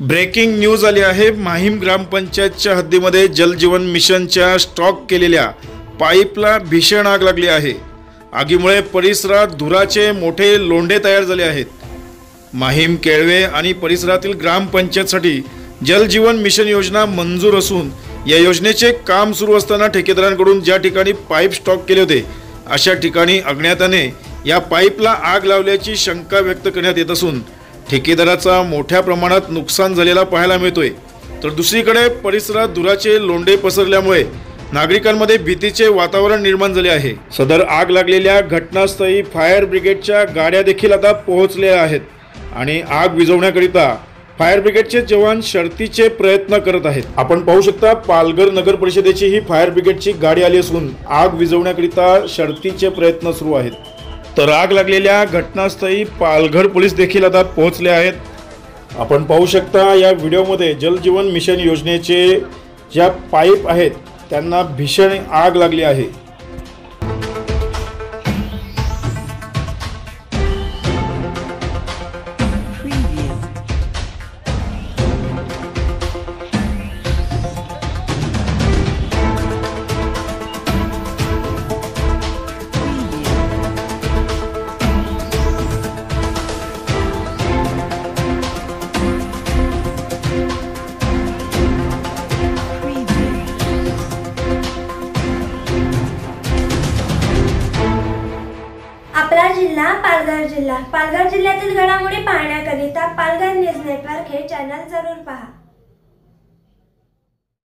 Breaking news आली आहे. माहीम ग्रामपंचायतच्या हद्दीमध्ये जलजीवन मिशनच्या स्टॉक केलेल्या पाईपला भीषण आग लागली आहे. आगीमुळे परिसरात धुराचे मोठे लोंढे तयार झाले आहेत. माहीम केळवे आणि परिसरातील ग्रामपंचायतसाठी जलजीवन मिशन योजना मंजूर असून या योजनेचे काम सुरू असताना ठेकेदारांकडून ज्या ठिकाणी पाईप स्टॉक केले होते अशा ठिकाणी अज्ञाताने या पाईपला आग लावल्याची शंका व्यक्त करण्यात येत असून ठेकेदाराचा मोठ्या प्रमाणात नुकसान झालेला पाहायला मिळतोय. तर दुसरीकडे परिसरात धुराचे लोंढे पसरल्यामुळे नागरिकांमध्ये भीतीचे वातावरण निर्माण झाले आहे. सदर आग लागलेल्या घटनास्थळी फायर ब्रिगेडच्या गाड्या देखील आता पोहोचल्या आहेत आणि आग विझवण्याकरिता फायर ब्रिगेडचे जवान शर्तीचे प्रयत्न करत आहेत. आपण पाहू शकता पालघर नगर परिषदेची ही फायर ब्रिगेडची गाडी आली असून आग विझवण्याकरिता शर्तीचे प्रयत्न सुरू आहेत. तर आग लागलेल्या घटनास्थळी पालघर पोलीस देखील आता पोहोचले आहेत. आपण पाहू शकता या व्हिडिओमध्ये जलजीवन मिशन योजनेचे ज्या पाईप आहेत त्यांना भीषण आग लागली आहे. आपला जिल्हा पालघर जिल्हा. पालघर जिल्ह्यातील घडामोडी पाहण्याकरिता पालघर न्यूज नेटवर्क हे चॅनल जरूर पहा.